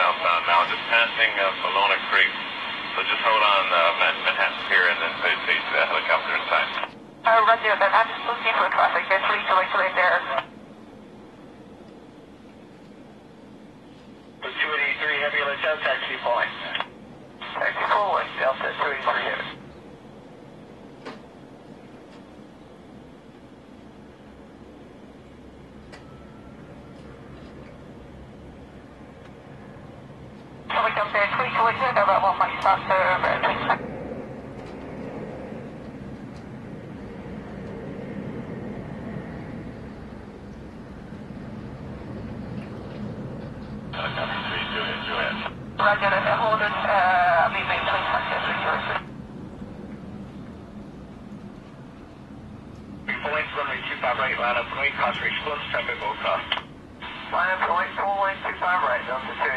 southbound now, just passing uh, Ballona Creek. So just hold on uh, Manhattan Pier and then pay see the helicopter in sight. Uh, roger that. I'm just looking for traffic. There's three to right there. Was 283 heavy on south taxi point. Taxi forward, Delta 283 heavy. Helicopter 328, about one mic stop to uh, Helicopter 3, Juliet, Juliet. Roger that. Hold it, uh, leaving 328, Point runway 25 right, line up, runway cross, reach close, traffic will cross. Line up, point, full length, 25 right, Delta 283 heavy.